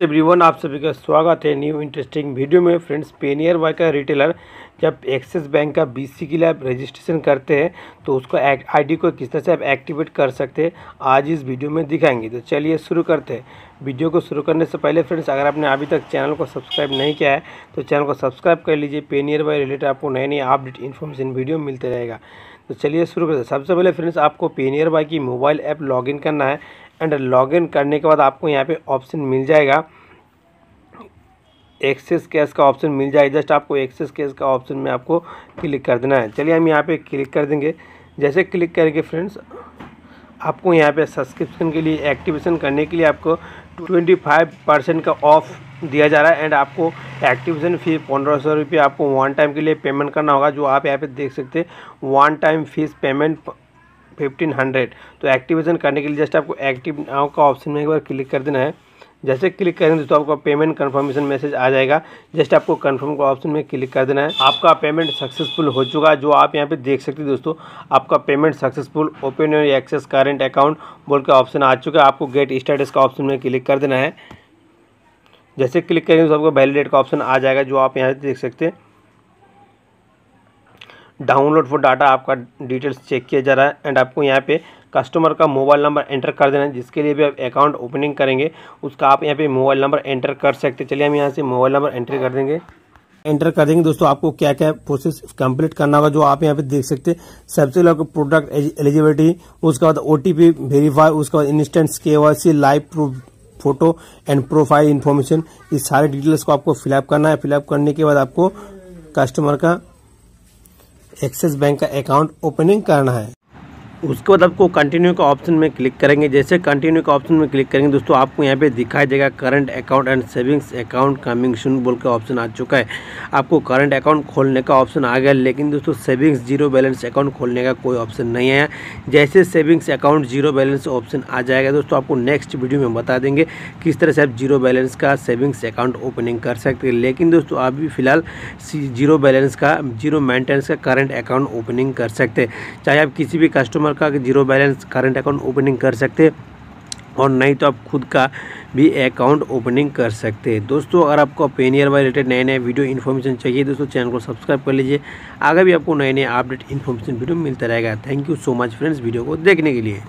Everyone, आप सभी का स्वागत है न्यू इंटरेस्टिंग वीडियो में। फ्रेंड्स पेनियर वाई का रिटेलर जब एक्सिस बैंक का बीसी के लिए आप रजिस्ट्रेशन करते हैं तो उसको आईडी को किस तरह से आप एक्टिवेट कर सकते हैं, आज इस वीडियो में दिखाएँगे। तो चलिए शुरू करते हैं। वीडियो को शुरू करने से पहले फ्रेंड्स अगर आपने अभी तक चैनल को सब्सक्राइब नहीं किया है तो चैनल को सब्सक्राइब कर लीजिए। पेनियर वाई रिलेटेड आपको नए नए अपडेट इन्फॉर्मेशन वीडियो मिलते रहेगा। तो चलिए शुरू करते हैं। सबसे पहले फ्रेंड्स आपको पेनियर बाई की मोबाइल ऐप लॉगिन करना है। एंड लॉगिन करने के बाद आपको यहाँ पे ऑप्शन मिल जाएगा। एक्सेस कैश का ऑप्शन मिल जाएगा जस्ट आपको एक्सेस कैश का ऑप्शन में आपको क्लिक कर देना है। चलिए हम यहाँ पे क्लिक कर देंगे। जैसे क्लिक करेंगे फ्रेंड्स, आपको यहाँ पे सब्सक्रिप्शन के लिए, एक्टिवेशन करने के लिए आपको ट्वेंटी फाइव परसेंट का ऑफ़ दिया जा रहा है। एंड आपको एक्टिवेशन फ़ीस पंद्रह सौ रुपये आपको वन टाइम के लिए पेमेंट करना होगा, जो आप यहाँ पे देख सकते हैं। One time fees payment fifteen hundred तो एक्टिवेशन करने के लिए जस्ट आपको एक्टिव नाउ का ऑप्शन में एक बार क्लिक कर देना है। जैसे क्लिक करेंगे दोस्तों आपका पेमेंट कंफर्मेशन मैसेज आ जाएगा। जस्ट आपको कंफर्म का ऑप्शन में क्लिक कर देना है। आपका पेमेंट सक्सेसफुल हो चुका। है जो आप यहाँ पे देख सकते हैं दोस्तों, आपका payment successful open your Axis current account बोल के ऑप्शन आ चुका है। आपको गेट स्टेटस का ऑप्शन में क्लिक कर देना है। जैसे क्लिक करेंगे तो आपको वैलिडेट का ऑप्शन आ जाएगा, जो आप यहाँ देख सकते हैं। डाउनलोड फॉर डाटा आपका डिटेल्स चेक किया जा रहा है। एंड आपको यहाँ पे कस्टमर का मोबाइल नंबर एंटर कर देना है, जिसके लिए भी आप अकाउंट ओपनिंग करेंगे, उसका आप यहाँ पे मोबाइल नंबर एंटर कर सकते चलिए हम यहाँ से मोबाइल नंबर एंटर कर देंगे। एंटर कर देंगे दोस्तों, आपको क्या क्या प्रोसेस कंप्लीट करना होगा जो आप यहाँ पे देख सकते हैं। सबसे पहले प्रोडक्ट एलिजिबिलिटी उसके बाद ओटीपी वेरीफाई उसके बाद इंस्टेंट के live proof photo and profile information इस सारे डिटेल्स को आपको फिलअप करना है। फिलअप करने के बाद आपको कस्टमर का एक्सिस बैंक का अकाउंट ओपनिंग करना है। उसके बाद आपको कंटिन्यू का ऑप्शन में क्लिक करेंगे। जैसे कंटिन्यू का ऑप्शन में क्लिक करेंगे, दोस्तों, आपको यहाँ पे दिखाई देगा current account and savings account coming soon बोल के ऑप्शन आ चुका है। आपको करंट अकाउंट खोलने का ऑप्शन आ गया, लेकिन दोस्तों सेविंग्स ज़ीरो बैलेंस अकाउंट खोलने का कोई ऑप्शन नहीं है। जैसे savings account zero balance option आ जाएगा, दोस्तों, आपको नेक्स्ट वीडियो में बता देंगे किस तरह से आप ज़ीरो बैलेंस का सेविंग्स अकाउंट ओपनिंग कर सकते हैं। लेकिन दोस्तों, अभी फ़िलहाल ज़ीरो बैलेंस का ज़ीरो मेंटेनेंस का करंट अकाउंट ओपनिंग कर सकते हैं। चाहे आप किसी भी कस्टमर कस्टमर का zero balance current account opening कर सकते और नहीं तो आप खुद का भी अकाउंट ओपनिंग कर सकते। हैं दोस्तों, अगर आपको पेन पेनियर वाई रिलेटेड नए नए वीडियो इन्फॉर्मेशन चाहिए, दोस्तों चैनल को सब्सक्राइब कर लीजिए। आगे भी आपको नए नए अपडेट इन्फॉर्मेशन वीडियो मिलता रहेगा। Thank you so much friends video को देखने के लिए।